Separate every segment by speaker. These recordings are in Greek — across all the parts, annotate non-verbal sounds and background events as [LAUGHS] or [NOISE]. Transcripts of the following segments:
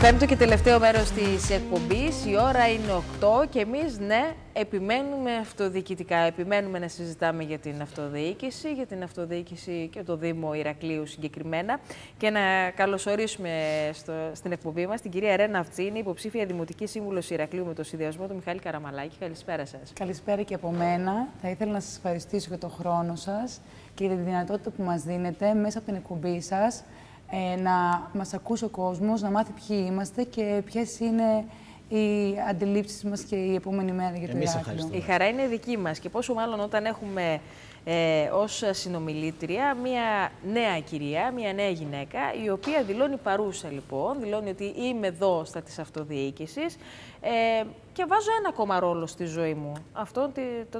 Speaker 1: Πέμπτο και τελευταίο μέρος της εκπομπής, η ώρα είναι 8 και εμείς, ναι, επιμένουμε αυτοδιοικητικά. Επιμένουμε να συζητάμε για την αυτοδιοίκηση, για την αυτοδιοίκηση και το Δήμο Ηρακλείου συγκεκριμένα και να καλωσορίσουμε στο, στην εκπομπή μας την κυρία Ρένα Αυτσίνη, υποψήφια Δημοτική Σύμβουλος Ηρακλείου με το συνδυασμό του Μιχάλη Καραμαλάκη. Καλησπέρα σας.
Speaker 2: Καλησπέρα και από μένα. Θα ήθελα να σας ευχαριστήσω για τον χρόνο σας και για τη δυνατότητα που μας δίνετε μέσα από την εκπομπή σας ε, να μας ακούσει ο κόσμος, να μάθει ποιοι είμαστε και ποιες είναι οι αντιλήψεις μας και η επόμενη μέρα για το Ηράκλειο.
Speaker 1: Η χαρά είναι δική μας και πόσο μάλλον όταν έχουμε ε, ως συνομιλήτρια μια νέα κυρία, μια νέα γυναίκα, η οποία δηλώνει παρούσα λοιπόν, δηλώνει ότι είμαι εδώ στα της αυτοδιοίκησης ε, και βάζω ένα ακόμα ρόλο στη ζωή μου, αυτό,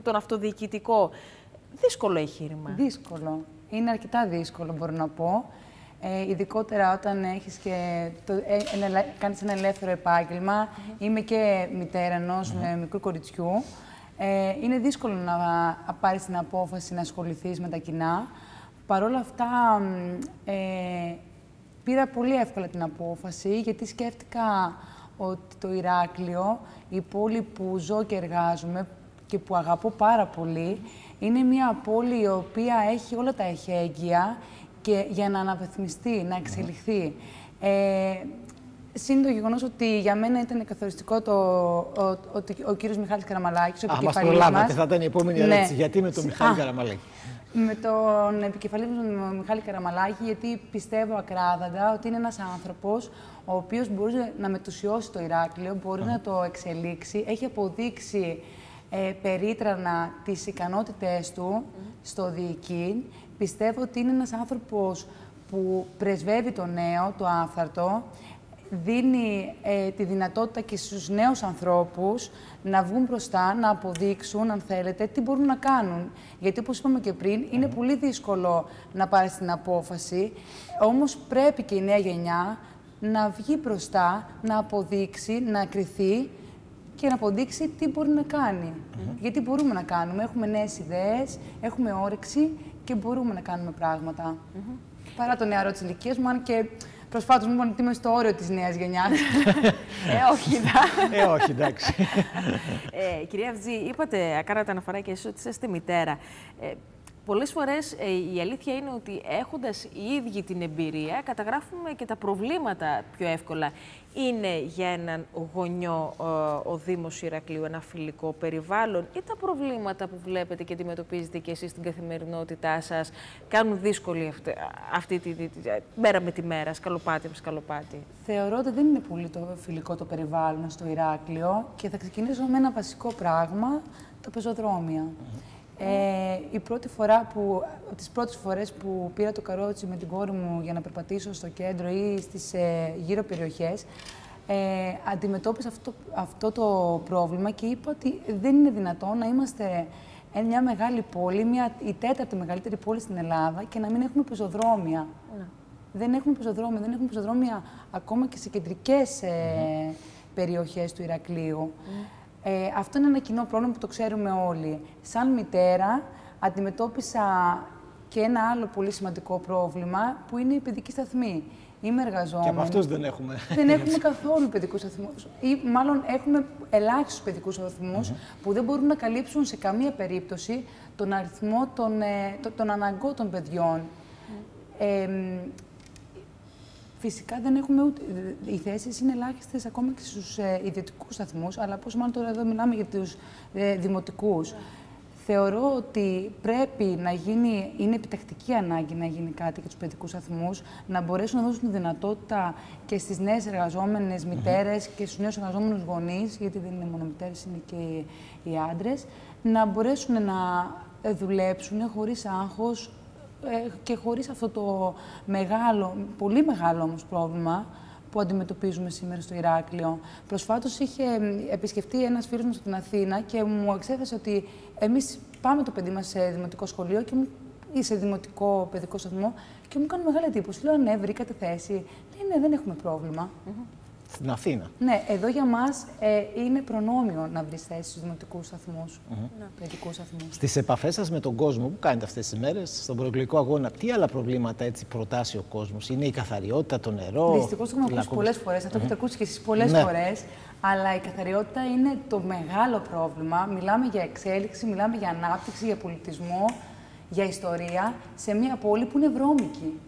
Speaker 1: τον αυτοδιοικητικό. Δύσκολο εγχείρημα.
Speaker 2: Δύσκολο. Είναι αρκετά δύσκολο μπορώ να πω. Ε, ειδικότερα όταν έχεις και το, ε, ένα, κάνεις ένα ελεύθερο επάγγελμα. Είμαι και μητέρα ενός μικρού κοριτσιού. Ε, είναι δύσκολο να πάρεις την απόφαση να ασχοληθείς με τα κοινά. Παρ' όλα αυτά, ε, πήρα πολύ εύκολα την απόφαση, γιατί σκέφτηκα ότι το Ηράκλειο, η πόλη που ζω και εργάζομαι και που αγαπώ πάρα πολύ, είναι μια πόλη η οποία έχει όλα τα εχέγγυα και για να αναβεθμιστεί, να εξελιχθεί. Ε, Συν το γεγονός ότι για μένα ήταν καθοριστικό το ότι ο, ο κύριος Μιχάλης Καραμαλάκης, ο επικεφαλής
Speaker 3: μας. θα ήταν η επόμενη ναι. ερώτηση. Γιατί με τον Μιχάλη Καραμαλάκη;
Speaker 2: Με τον επικεφαλής μου, Μιχάλη Καραμαλάκη, γιατί πιστεύω ακράδαντα ότι είναι ένας άνθρωπος ο οποίος μπορεί να μετουσιώσει το Ηράκλειο, μπορεί να το εξελίξει, έχει αποδείξει ε, περίτρανα τις ικανότητές του στο διοικήν, Πιστεύω ότι είναι ένας άνθρωπος που πρεσβεύει το νέο, το άφθαρτο, δίνει ε, τη δυνατότητα και στους νέους ανθρώπους να βγουν μπροστά, να αποδείξουν, αν θέλετε, τι μπορούν να κάνουν. Γιατί, όπως είπαμε και πριν, είναι πολύ δύσκολο να πάρει την απόφαση, όμως πρέπει και η νέα γενιά να βγει μπροστά, να αποδείξει, να κριθεί και να αποδείξει τι μπορεί να κάνει. Γιατί μπορούμε να κάνουμε. Έχουμε νέες ιδέες, έχουμε όρεξη και μπορούμε να κάνουμε πράγματα. Παρά το νεαρό της ηλικίας μου, αν και προσφάτως μου είπαν ότι είμαι στο όριο της νέας γενιάς. [LAUGHS]
Speaker 1: ε, όχι,
Speaker 3: ε, όχι, εντάξει. [LAUGHS]
Speaker 1: ε, κυρία Βτζή, είπατε, κάνατε αναφορά και εσείς ότι είστε μητέρα. Ε, Πολλές φορές ε, η αλήθεια είναι ότι έχοντας οι ίδιοι την εμπειρία, καταγράφουμε και τα προβλήματα πιο εύκολα. Είναι για έναν γονιό ε, ο Δήμος Ηρακλείου ένα φιλικό περιβάλλον ή τα προβλήματα που βλέπετε και αντιμετωπίζετε και εσείς στην καθημερινότητά σας κάνουν δύσκολη αυτή, αυτή τη, τη, μέρα με τη μέρα, σκαλοπάτι με σκαλοπάτι;
Speaker 2: Θεωρώ ότι δεν είναι πολύ το φιλικό το περιβάλλον στο Ηράκλειο και θα ξεκινήσω με ένα βασικό πράγμα, τα πεζοδρόμια. Ε, η πρώτη φορά που, τις πρώτες φορές που πήρα το καρότσι με την κόρη μου για να περπατήσω στο κέντρο ή στις ε, γύρω περιοχές, ε, αντιμετώπισα αυτό, αυτό το πρόβλημα και είπα ότι δεν είναι δυνατόν να είμαστε μια μεγάλη πόλη, μια, η τέταρτη μεγαλύτερη πόλη στην Ελλάδα και να μην έχουμε πεζοδρόμια. Ναι. Δεν έχουμε πεζοδρόμια, δεν έχουμε πεζοδρόμια ακόμα και σε κεντρικές ε, περιοχές του Ηρακλείου. Ε, αυτό είναι ένα κοινό πρόβλημα που το ξέρουμε όλοι. Σαν μητέρα, αντιμετώπισα και ένα άλλο πολύ σημαντικό πρόβλημα, που είναι η παιδική σταθμή. Είμαι εργαζόμενη. Και
Speaker 3: από αυτούς δεν έχουμε.
Speaker 2: Δεν έχουμε καθόλου παιδικούς σταθμούς. Ή μάλλον έχουμε ελάχιστους παιδικούς σταθμούς που δεν μπορούν να καλύψουν σε καμία περίπτωση τον αριθμό των, ε, των αναγκών των παιδιών. Ε, Φυσικά δεν έχουμε ούτε. Οι θέσεις είναι ελάχιστες ακόμα και στους ε, ιδιωτικούς σταθμούς, αλλά πόσο μάλλον τώρα εδώ μιλάμε για τους ε, δημοτικούς. Θεωρώ ότι πρέπει να γίνει, είναι επιτακτική ανάγκη να γίνει κάτι για τους παιδικούς σταθμούς, να μπορέσουν να δώσουν τη δυνατότητα και στις νέες εργαζόμενες μητέρες και στους νέους εργαζόμενους γονείς, γιατί δεν είναι μόνο μητέρες, είναι και οι άντρες, να μπορέσουν να δουλέψουν χωρίς άγχος, ε, και χωρίς αυτό το μεγάλο, πολύ μεγάλο όμως πρόβλημα που αντιμετωπίζουμε σήμερα στο Ηράκλειο. Προσφάτως είχε επισκεφτεί ένας φίλος μου στην Αθήνα και μου εξέθεσε ότι εμείς πάμε το παιδί μας σε δημοτικό σχολείο και ή σε δημοτικό παιδικό σταθμό και μου κάνει μεγάλη εντύπωση. Λέω, ναι, βρήκατε θέση. Λέει, ναι, δεν έχουμε πρόβλημα.
Speaker 3: Στην Αθήνα.
Speaker 2: Ναι, εδώ για μας ε, είναι προνόμιο να βρεις θέση στους δημοτικούς σταθμούς, mm παιδικού σταθμούς.
Speaker 3: Στις επαφές σας με τον κόσμο που κάνετε αυτές τις μέρες, στον προεκλογικό αγώνα, τι άλλα προβλήματα έτσι προτάσει ο κόσμος, Είναι η καθαριότητα, το νερό.
Speaker 2: Δυστυχώς το έχουμε ακούσει πολλές φορές, θα το έχετε ακούσει και εσείς πολλές ναι. φορές. Αλλά η καθαριότητα είναι το μεγάλο πρόβλημα. Μιλάμε για εξέλιξη, μιλάμε για ανάπτυξη, για πολιτισμό, για ιστορία σε μια πόλη που είναι βρώμικη.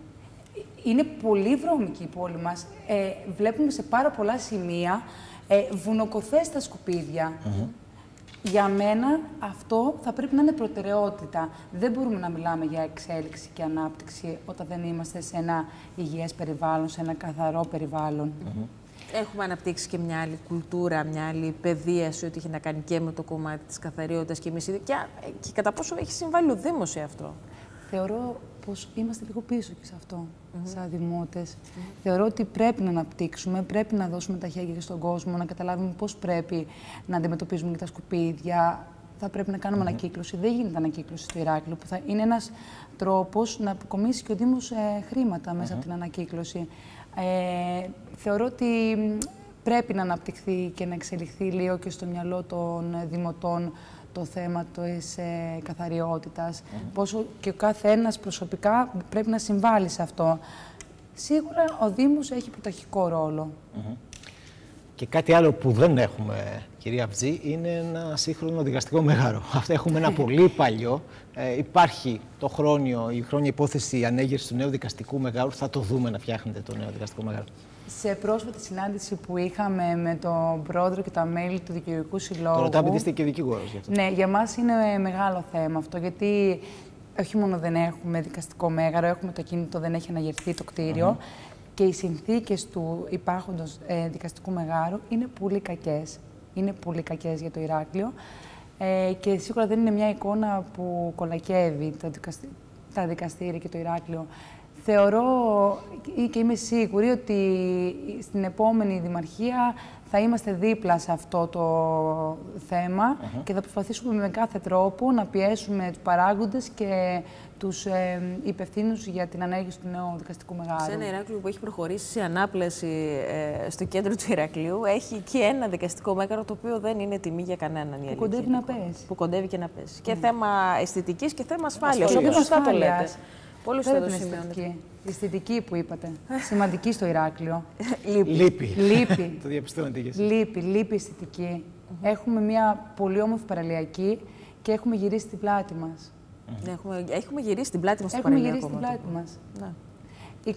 Speaker 2: Είναι πολύ βρώμικη η πόλη μας. Ε, βλέπουμε σε πάρα πολλά σημεία ε, βουνοκοθέστα σκουπίδια. Για μένα αυτό θα πρέπει να είναι προτεραιότητα. Δεν μπορούμε να μιλάμε για εξέλιξη και ανάπτυξη όταν δεν είμαστε σε ένα υγιές περιβάλλον, σε ένα καθαρό περιβάλλον.
Speaker 1: Έχουμε αναπτύξει και μια άλλη κουλτούρα, μια άλλη παιδεία σε ό,τι έχει να κάνει και με το κομμάτι της καθαριότητας και εμείς. Και, και κατά πόσο έχει συμβάλει ο Δήμος σε αυτό;
Speaker 2: Θεωρώ πως είμαστε λίγο πίσω και σε αυτό, mm -hmm. σαν δημότες. Θεωρώ ότι πρέπει να αναπτύξουμε, πρέπει να δώσουμε τα χέρια στον κόσμο, να καταλάβουμε πώς πρέπει να αντιμετωπίζουμε και τα σκουπίδια. Θα πρέπει να κάνουμε ανακύκλωση. Δεν γίνεται ανακύκλωση στο Ηράκλειο, που θα είναι ένας τρόπος να αποκομίσει και ο Δήμος ε, χρήματα μέσα από την ανακύκλωση. Ε, θεωρώ ότι πρέπει να αναπτυχθεί και να εξελιχθεί λίγο και στο μυαλό των δημοτών το θέμα της ε, καθαριότητας, πόσο και ο κάθε ένας προσωπικά πρέπει να συμβάλλει σε αυτό. Σίγουρα ο Δήμος έχει πρωταρχικό ρόλο.
Speaker 3: Και κάτι άλλο που δεν έχουμε, κυρία Βτζή, είναι ένα σύγχρονο δικαστικό μέγαρο. [LAUGHS] Αυτό έχουμε ένα πολύ παλιό. Ε, υπάρχει το χρόνιο, η χρόνια υπόθεση ανέγερσης του νέου δικαστικού μεγάρου. Θα το δούμε να φτιάχνετε το νέο δικαστικό μέγαρο.
Speaker 2: Σε πρόσφατη συνάντηση που είχαμε με τον πρόεδρο και τα μέλη του Δικαιωτικού Συλλόγου.
Speaker 3: Το ρωτάμε, είστε και δικηγόρος γι' αυτό.
Speaker 2: Ναι, για μας είναι μεγάλο θέμα αυτό. Γιατί όχι μόνο δεν έχουμε δικαστικό μέγαρο, έχουμε το κίνητο, δεν έχει αναγερθεί το κτίριο και οι συνθήκες του υπάρχοντος ε, δικαστικού μεγάρου είναι πολύ κακές. Είναι πολύ κακές για το Ηράκλειο ε, και σίγουρα δεν είναι μια εικόνα που κολακεύει τα, δικαστη... τα δικαστήρια και το Ηράκλειο. Θεωρώ και είμαι σίγουρη ότι στην επόμενη δημαρχία θα είμαστε δίπλα σε αυτό το θέμα και θα προσπαθήσουμε με κάθε τρόπο να πιέσουμε τους παράγοντες και τους ε, υπευθύνους για την ανέργεια του νέου δικαστικού μεγάλου.
Speaker 1: Σε ένα Ηράκλειο που έχει προχωρήσει σε ανάπλαση ε, στο κέντρο του Ηρακλείου, έχει και ένα δικαστικό μέγαρο το οποίο δεν είναι τιμή για κανέναν.
Speaker 2: Που κοντεύει να πέσει.
Speaker 1: Που κοντεύει και να πέσει. Και θέμα αισθητικής και θέμα ασφάλεια. Όπως σωστά το λέτε. Πολύ σωστά το σημειώνετε.
Speaker 2: Η αισθητική που είπατε. Σημαντική στο Ηράκλειο.
Speaker 3: Λείπει. Λείπει.
Speaker 2: Λείπει.
Speaker 3: το διαπιστώνετε και
Speaker 2: Λείπει, λείπει αισθητική. Έχουμε μια πολύ όμορφη παραλιακή και έχουμε γυρίσει την πλάτη μας.
Speaker 1: Ναι, έχουμε, έχουμε γυρίσει την πλάτη μας
Speaker 2: Έχουμε γυρίσει την πλάτη μας. Ναι. 25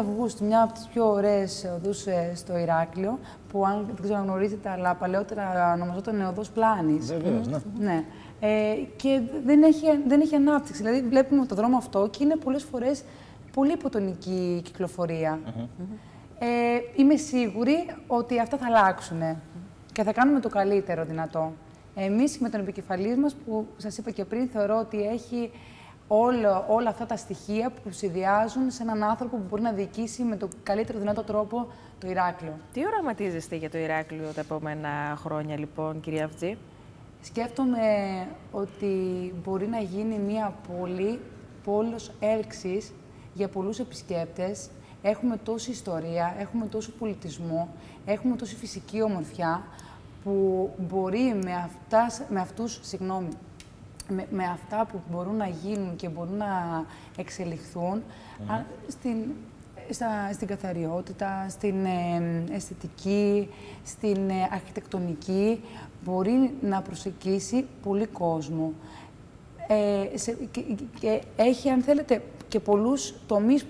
Speaker 2: Αυγούστου, μια από τις πιο ωραίες οδούς ε, στο Ηράκλειο, που αν δεν ξέρω αν γνωρίζετε, αλλά παλαιότερα ονομαζόταν οδό Πλάνης.
Speaker 3: Βεβαίως, ναι.
Speaker 2: ναι. Ε, και δεν έχει, δεν έχει ανάπτυξη. Δηλαδή, βλέπουμε το δρόμο αυτό και είναι πολλές φορές πολύ υποτονική κυκλοφορία. ε, είμαι σίγουρη ότι αυτά θα αλλάξουν και θα κάνουμε το καλύτερο δυνατό. Εμείς με τον επικεφαλής μας, που σας είπα και πριν, θεωρώ ότι έχει όλα, όλα αυτά τα στοιχεία που συνδυάζουν σε έναν άνθρωπο που μπορεί να διοικήσει με τον καλύτερο δυνατό τρόπο το Ηράκλειο.
Speaker 1: Τι οραματίζεστε για το Ηράκλειο τα επόμενα χρόνια, λοιπόν, κυρία Αυτζή;
Speaker 2: Σκέφτομαι ότι μπορεί να γίνει μια πόλη, πόλος έλξης για πολλούς επισκέπτες. Έχουμε τόση ιστορία, έχουμε τόσο πολιτισμό, έχουμε τόση φυσική ομορφιά, που μπορεί με, αυτά, με αυτούς, συγγνώμη, με, αυτά που μπορούν να γίνουν και μπορούν να εξελιχθούν στην, στα, στην καθαριότητα, στην ε, αισθητική, στην ε, αρχιτεκτονική, μπορεί να προσεγγίσει πολύ κόσμο. Ε, σε, και, έχει, αν θέλετε, και πολλούς τομείς,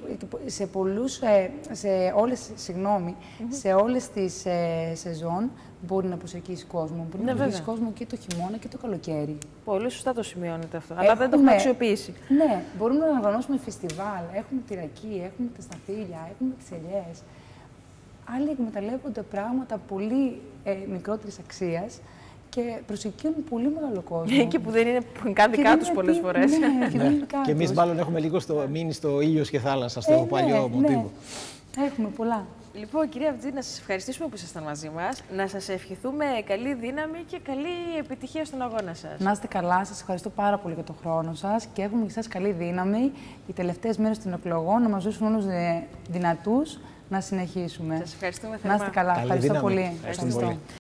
Speaker 2: σε, πολλούς, ε, σε όλες, συγγνώμη, σε όλες τις ε, σεζόν μπορεί να προσεγγίσει κόσμο. Μπορεί ναι, να προσεγγίσει κόσμο και το χειμώνα και το καλοκαίρι.
Speaker 1: Πολύ σωστά το σημειώνετε αυτό. Αλλά δεν το έχουμε αξιοποιήσει.
Speaker 2: Ναι, μπορούμε να οργανώσουμε φεστιβάλ. Έχουμε τη ρακή, έχουμε τα σταθήλια, έχουμε τις ελιές. Άλλοι εκμεταλλεύονται πράγματα πολύ ε, μικρότερης αξίας και προσεγγίζουν πολύ μεγάλο [LAUGHS] κόσμο.
Speaker 1: και που δεν είναι καν δικά του πολλές φορές.
Speaker 2: Ναι, και, ναι.
Speaker 3: και εμείς μάλλον έχουμε λίγο στο, μείνει στο ήλιος και θάλασσα, στο ε, παλιό ναι, μοτίβο.
Speaker 2: Ναι. Έχουμε πολλά.
Speaker 1: Λοιπόν, κυρία Βτζή, να σας ευχαριστήσουμε που ήσασταν μαζί μας. Να σας ευχηθούμε καλή δύναμη και καλή επιτυχία στον αγώνα σας.
Speaker 2: Να είστε καλά, σας ευχαριστώ πάρα πολύ για τον χρόνο σας και έχουμε και εσά καλή δύναμη οι τελευταίες μέρες των εκλογών να μας δώσουν όλους δυνατούς να συνεχίσουμε.
Speaker 1: Σας ευχαριστούμε
Speaker 2: Να
Speaker 1: θερμά.
Speaker 2: είστε καλά.
Speaker 3: Καλή
Speaker 2: Ευχαριστώ
Speaker 3: δύναμη.
Speaker 2: πολύ.
Speaker 3: Ευχαριστούμε πολύ.